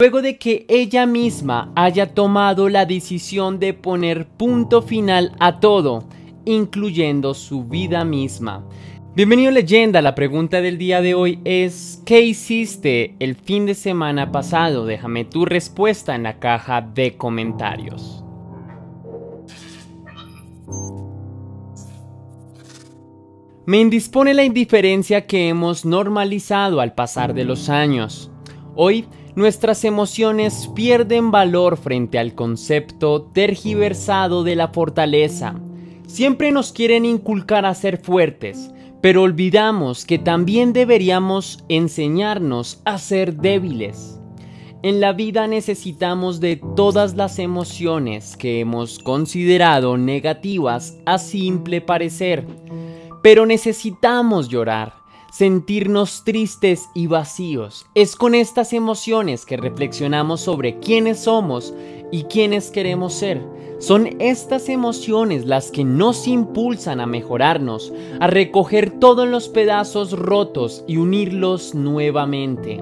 luego de que ella misma haya tomado la decisión de poner punto final a todo, incluyendo su vida misma. Bienvenido leyenda, la pregunta del día de hoy es ¿qué hiciste el fin de semana pasado? Déjame tu respuesta en la caja de comentarios. Me indispone la indiferencia que hemos normalizado al pasar de los años. Hoy, nuestras emociones pierden valor frente al concepto tergiversado de la fortaleza. Siempre nos quieren inculcar a ser fuertes, pero olvidamos que también deberíamos enseñarnos a ser débiles. En la vida necesitamos de todas las emociones que hemos considerado negativas a simple parecer pero necesitamos llorar, sentirnos tristes y vacíos. Es con estas emociones que reflexionamos sobre quiénes somos y quiénes queremos ser. Son estas emociones las que nos impulsan a mejorarnos, a recoger todos los pedazos rotos y unirlos nuevamente.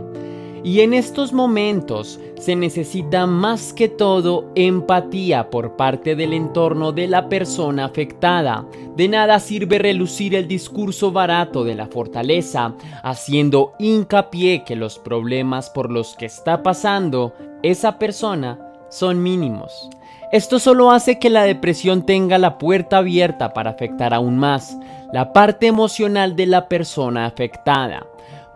Y en estos momentos se necesita más que todo empatía por parte del entorno de la persona afectada. De nada sirve relucir el discurso barato de la fortaleza, haciendo hincapié que los problemas por los que está pasando esa persona son mínimos. Esto solo hace que la depresión tenga la puerta abierta para afectar aún más la parte emocional de la persona afectada.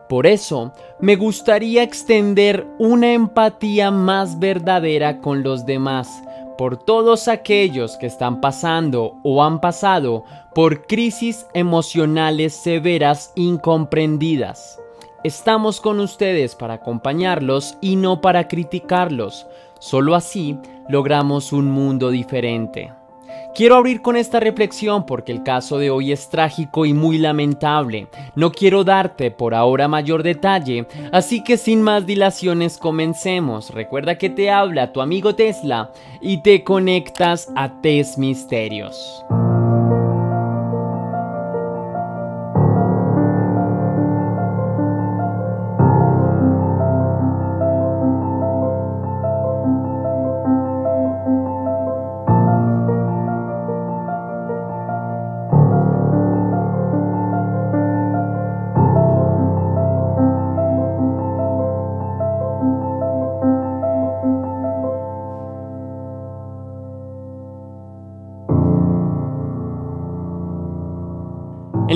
Por eso, me gustaría extender una empatía más verdadera con los demás, por todos aquellos que están pasando o han pasado por crisis emocionales severas incomprendidas. Estamos con ustedes para acompañarlos y no para criticarlos. Solo así logramos un mundo diferente. Quiero abrir con esta reflexión porque el caso de hoy es trágico y muy lamentable. No quiero darte por ahora mayor detalle, así que sin más dilaciones comencemos. Recuerda que te habla tu amigo Tesla y te conectas a Tes Misterios.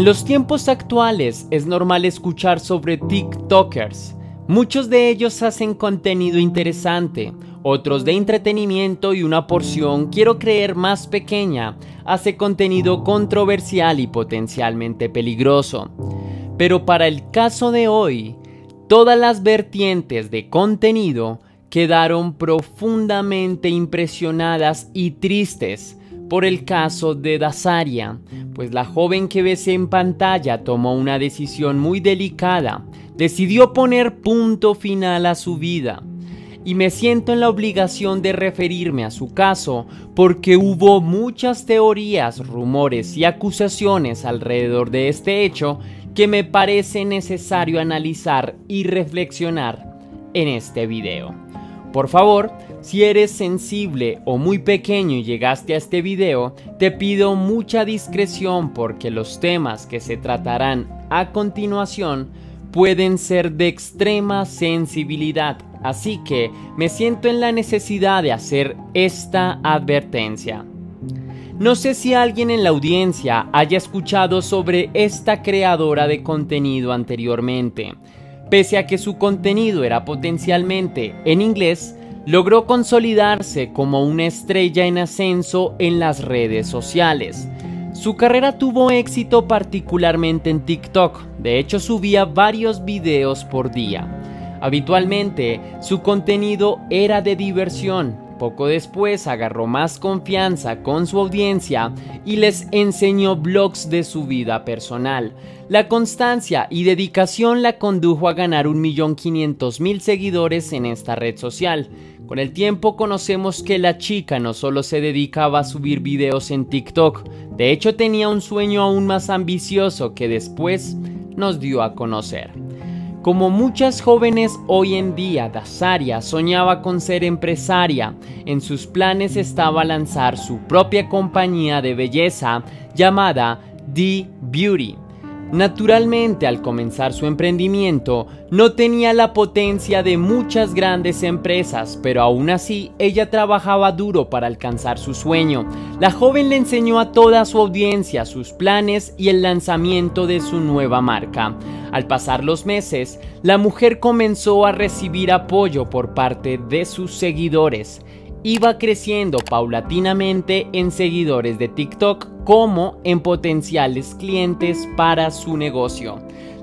En los tiempos actuales es normal escuchar sobre TikTokers. Muchos de ellos hacen contenido interesante, otros de entretenimiento y una porción, quiero creer, más pequeña, hace contenido controversial y potencialmente peligroso. Pero para el caso de hoy, todas las vertientes de contenido quedaron profundamente impresionadas y tristes por el caso de Dazaria, pues la joven que ves en pantalla tomó una decisión muy delicada, decidió poner punto final a su vida. Y me siento en la obligación de referirme a su caso porque hubo muchas teorías, rumores y acusaciones alrededor de este hecho que me parece necesario analizar y reflexionar en este video. Por favor, si eres sensible o muy pequeño y llegaste a este video, te pido mucha discreción porque los temas que se tratarán a continuación pueden ser de extrema sensibilidad, así que me siento en la necesidad de hacer esta advertencia. No sé si alguien en la audiencia haya escuchado sobre esta creadora de contenido anteriormente, Pese a que su contenido era potencialmente en inglés, logró consolidarse como una estrella en ascenso en las redes sociales. Su carrera tuvo éxito particularmente en TikTok, de hecho subía varios videos por día. Habitualmente su contenido era de diversión, poco después agarró más confianza con su audiencia y les enseñó blogs de su vida personal. La constancia y dedicación la condujo a ganar 1.500.000 seguidores en esta red social. Con el tiempo conocemos que la chica no solo se dedicaba a subir videos en TikTok, de hecho tenía un sueño aún más ambicioso que después nos dio a conocer. Como muchas jóvenes hoy en día, Dazaria soñaba con ser empresaria. En sus planes estaba lanzar su propia compañía de belleza llamada D Beauty. Naturalmente, al comenzar su emprendimiento, no tenía la potencia de muchas grandes empresas, pero aún así ella trabajaba duro para alcanzar su sueño. La joven le enseñó a toda su audiencia sus planes y el lanzamiento de su nueva marca. Al pasar los meses, la mujer comenzó a recibir apoyo por parte de sus seguidores iba creciendo paulatinamente en seguidores de TikTok como en potenciales clientes para su negocio.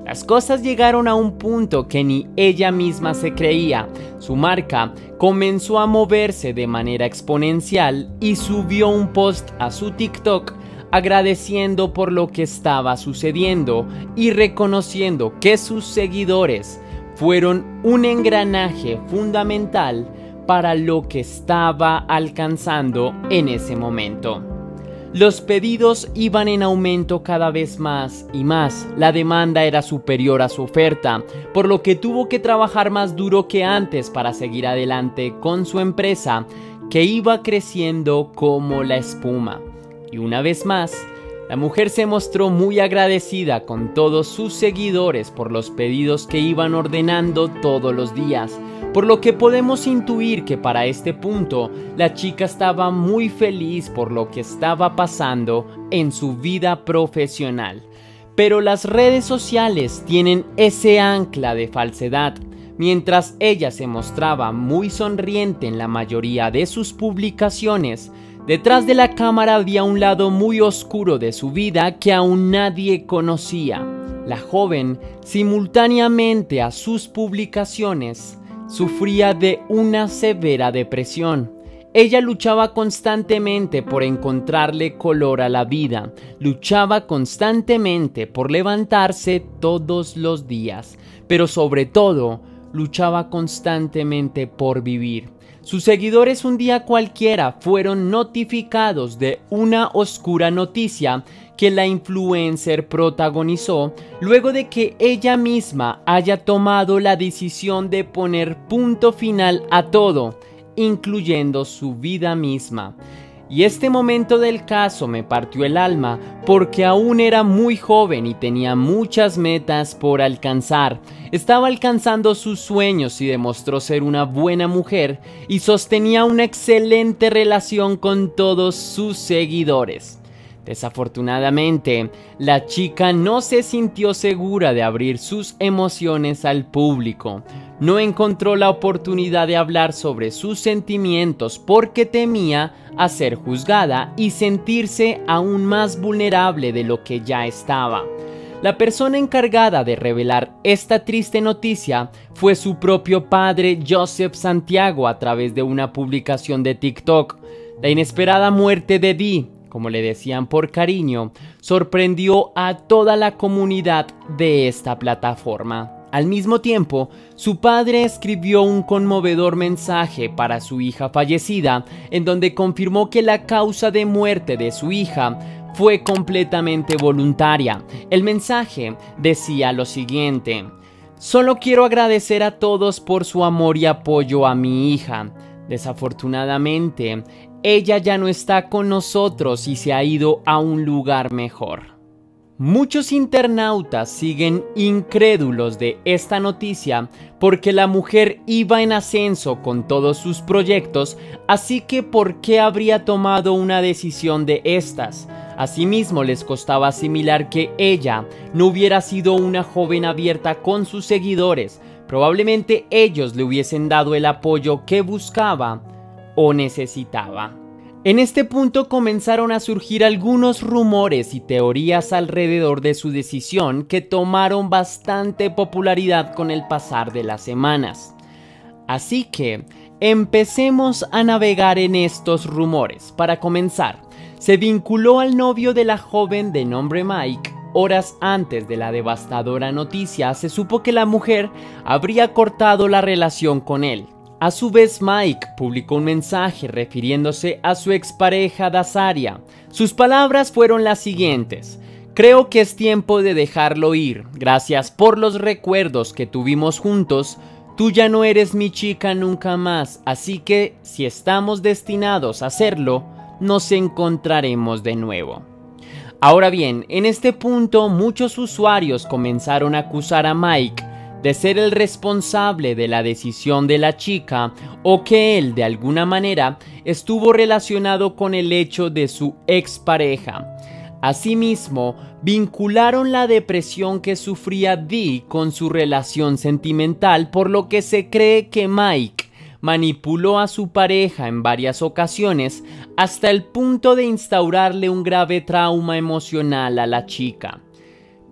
Las cosas llegaron a un punto que ni ella misma se creía. Su marca comenzó a moverse de manera exponencial y subió un post a su TikTok agradeciendo por lo que estaba sucediendo y reconociendo que sus seguidores fueron un engranaje fundamental para lo que estaba alcanzando en ese momento. Los pedidos iban en aumento cada vez más y más, la demanda era superior a su oferta, por lo que tuvo que trabajar más duro que antes para seguir adelante con su empresa, que iba creciendo como la espuma. Y una vez más, la mujer se mostró muy agradecida con todos sus seguidores por los pedidos que iban ordenando todos los días, por lo que podemos intuir que para este punto la chica estaba muy feliz por lo que estaba pasando en su vida profesional. Pero las redes sociales tienen ese ancla de falsedad. Mientras ella se mostraba muy sonriente en la mayoría de sus publicaciones, Detrás de la cámara había un lado muy oscuro de su vida que aún nadie conocía. La joven, simultáneamente a sus publicaciones, sufría de una severa depresión. Ella luchaba constantemente por encontrarle color a la vida, luchaba constantemente por levantarse todos los días, pero sobre todo luchaba constantemente por vivir. Sus seguidores un día cualquiera fueron notificados de una oscura noticia que la influencer protagonizó luego de que ella misma haya tomado la decisión de poner punto final a todo, incluyendo su vida misma. Y este momento del caso me partió el alma porque aún era muy joven y tenía muchas metas por alcanzar. Estaba alcanzando sus sueños y demostró ser una buena mujer y sostenía una excelente relación con todos sus seguidores. Desafortunadamente, la chica no se sintió segura de abrir sus emociones al público. No encontró la oportunidad de hablar sobre sus sentimientos porque temía a ser juzgada y sentirse aún más vulnerable de lo que ya estaba. La persona encargada de revelar esta triste noticia fue su propio padre Joseph Santiago a través de una publicación de TikTok. La inesperada muerte de Dee como le decían por cariño, sorprendió a toda la comunidad de esta plataforma. Al mismo tiempo, su padre escribió un conmovedor mensaje para su hija fallecida, en donde confirmó que la causa de muerte de su hija fue completamente voluntaria. El mensaje decía lo siguiente, Solo quiero agradecer a todos por su amor y apoyo a mi hija. Desafortunadamente, ella ya no está con nosotros y se ha ido a un lugar mejor. Muchos internautas siguen incrédulos de esta noticia porque la mujer iba en ascenso con todos sus proyectos, así que ¿por qué habría tomado una decisión de estas? Asimismo les costaba asimilar que ella no hubiera sido una joven abierta con sus seguidores, probablemente ellos le hubiesen dado el apoyo que buscaba o necesitaba. En este punto comenzaron a surgir algunos rumores y teorías alrededor de su decisión que tomaron bastante popularidad con el pasar de las semanas. Así que empecemos a navegar en estos rumores. Para comenzar, se vinculó al novio de la joven de nombre Mike. Horas antes de la devastadora noticia, se supo que la mujer habría cortado la relación con él. A su vez, Mike publicó un mensaje refiriéndose a su expareja Dazaria. Sus palabras fueron las siguientes. Creo que es tiempo de dejarlo ir. Gracias por los recuerdos que tuvimos juntos. Tú ya no eres mi chica nunca más, así que si estamos destinados a hacerlo, nos encontraremos de nuevo. Ahora bien, en este punto muchos usuarios comenzaron a acusar a Mike de ser el responsable de la decisión de la chica o que él de alguna manera estuvo relacionado con el hecho de su expareja. Asimismo, vincularon la depresión que sufría Dee con su relación sentimental, por lo que se cree que Mike manipuló a su pareja en varias ocasiones hasta el punto de instaurarle un grave trauma emocional a la chica.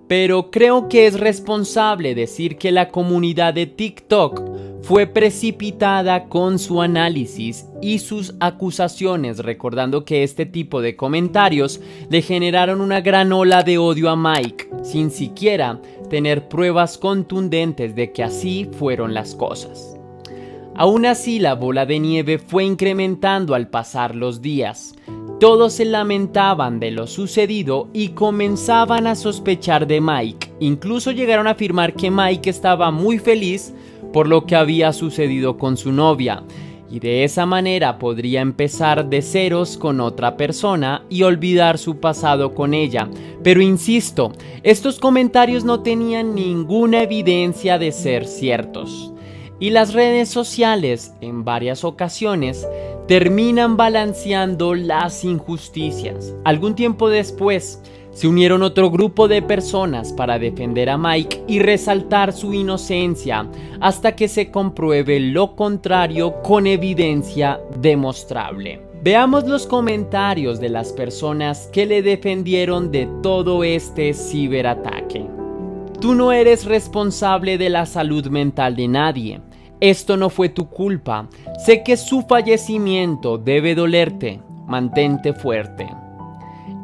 Pero creo que es responsable decir que la comunidad de TikTok fue precipitada con su análisis y sus acusaciones, recordando que este tipo de comentarios le generaron una gran ola de odio a Mike, sin siquiera tener pruebas contundentes de que así fueron las cosas. Aún así, la bola de nieve fue incrementando al pasar los días. Todos se lamentaban de lo sucedido y comenzaban a sospechar de Mike. Incluso llegaron a afirmar que Mike estaba muy feliz por lo que había sucedido con su novia. Y de esa manera podría empezar de ceros con otra persona y olvidar su pasado con ella. Pero insisto, estos comentarios no tenían ninguna evidencia de ser ciertos y las redes sociales en varias ocasiones terminan balanceando las injusticias. Algún tiempo después, se unieron otro grupo de personas para defender a Mike y resaltar su inocencia hasta que se compruebe lo contrario con evidencia demostrable. Veamos los comentarios de las personas que le defendieron de todo este ciberataque. Tú no eres responsable de la salud mental de nadie. Esto no fue tu culpa. Sé que su fallecimiento debe dolerte. Mantente fuerte.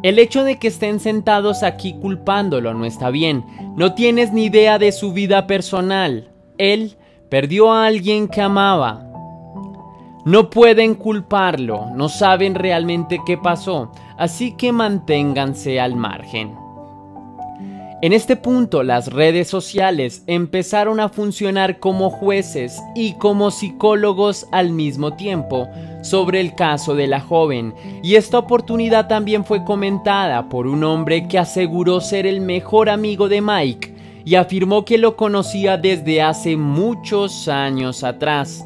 El hecho de que estén sentados aquí culpándolo no está bien. No tienes ni idea de su vida personal. Él perdió a alguien que amaba. No pueden culparlo, no saben realmente qué pasó, así que manténganse al margen. En este punto las redes sociales empezaron a funcionar como jueces y como psicólogos al mismo tiempo sobre el caso de la joven y esta oportunidad también fue comentada por un hombre que aseguró ser el mejor amigo de Mike y afirmó que lo conocía desde hace muchos años atrás.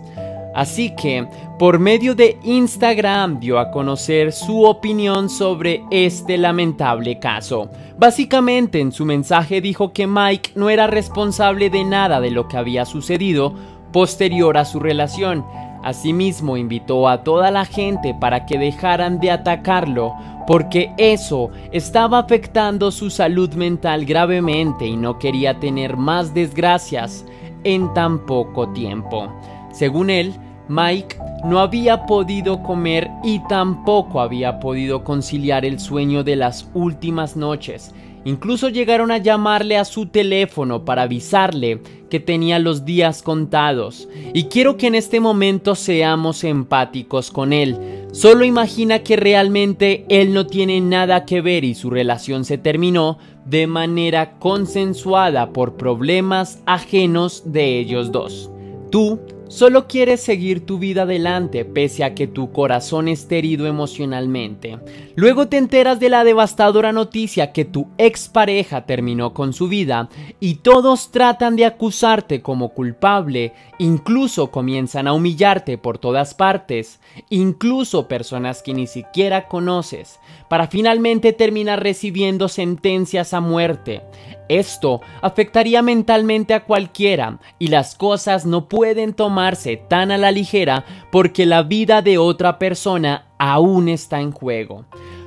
Así que, por medio de Instagram dio a conocer su opinión sobre este lamentable caso. Básicamente en su mensaje dijo que Mike no era responsable de nada de lo que había sucedido posterior a su relación. Asimismo invitó a toda la gente para que dejaran de atacarlo porque eso estaba afectando su salud mental gravemente y no quería tener más desgracias en tan poco tiempo. Según él, Mike no había podido comer y tampoco había podido conciliar el sueño de las últimas noches. Incluso llegaron a llamarle a su teléfono para avisarle que tenía los días contados. Y quiero que en este momento seamos empáticos con él. Solo imagina que realmente él no tiene nada que ver y su relación se terminó de manera consensuada por problemas ajenos de ellos dos. Tú Solo quieres seguir tu vida adelante pese a que tu corazón esté herido emocionalmente. Luego te enteras de la devastadora noticia que tu expareja terminó con su vida y todos tratan de acusarte como culpable, incluso comienzan a humillarte por todas partes, incluso personas que ni siquiera conoces, para finalmente terminar recibiendo sentencias a muerte. Esto afectaría mentalmente a cualquiera y las cosas no pueden tomarse tan a la ligera porque la vida de otra persona aún está en juego.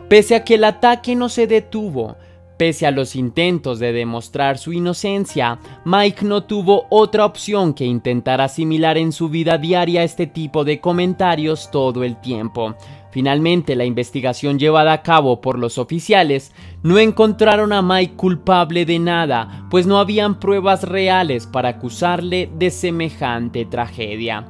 Pese a que el ataque no se detuvo, pese a los intentos de demostrar su inocencia, Mike no tuvo otra opción que intentar asimilar en su vida diaria este tipo de comentarios todo el tiempo. Finalmente, la investigación llevada a cabo por los oficiales no encontraron a Mike culpable de nada, pues no habían pruebas reales para acusarle de semejante tragedia.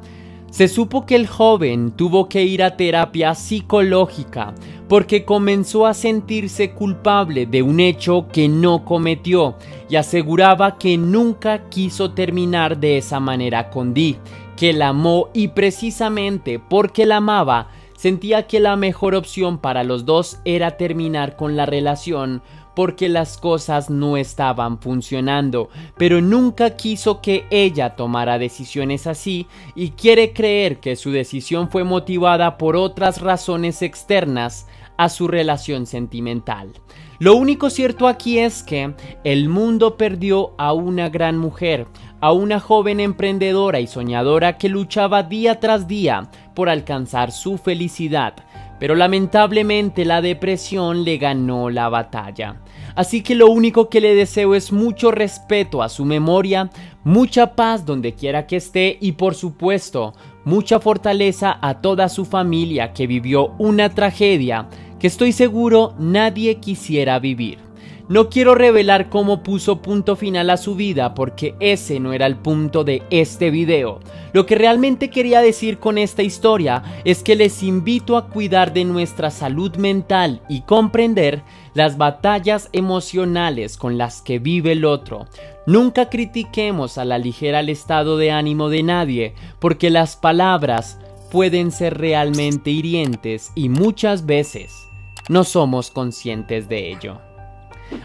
Se supo que el joven tuvo que ir a terapia psicológica porque comenzó a sentirse culpable de un hecho que no cometió y aseguraba que nunca quiso terminar de esa manera con Dee, que la amó y precisamente porque la amaba, sentía que la mejor opción para los dos era terminar con la relación porque las cosas no estaban funcionando, pero nunca quiso que ella tomara decisiones así y quiere creer que su decisión fue motivada por otras razones externas a su relación sentimental. Lo único cierto aquí es que el mundo perdió a una gran mujer, a una joven emprendedora y soñadora que luchaba día tras día por alcanzar su felicidad, pero lamentablemente la depresión le ganó la batalla. Así que lo único que le deseo es mucho respeto a su memoria, mucha paz donde quiera que esté y por supuesto mucha fortaleza a toda su familia que vivió una tragedia que estoy seguro nadie quisiera vivir. No quiero revelar cómo puso punto final a su vida porque ese no era el punto de este video. Lo que realmente quería decir con esta historia es que les invito a cuidar de nuestra salud mental y comprender las batallas emocionales con las que vive el otro. Nunca critiquemos a la ligera el estado de ánimo de nadie porque las palabras pueden ser realmente hirientes y muchas veces no somos conscientes de ello.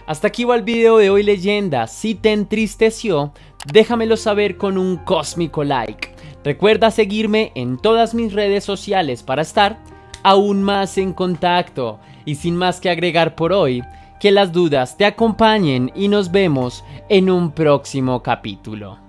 Hasta aquí va el video de hoy leyenda, si te entristeció, déjamelo saber con un cósmico like. Recuerda seguirme en todas mis redes sociales para estar aún más en contacto. Y sin más que agregar por hoy, que las dudas te acompañen y nos vemos en un próximo capítulo.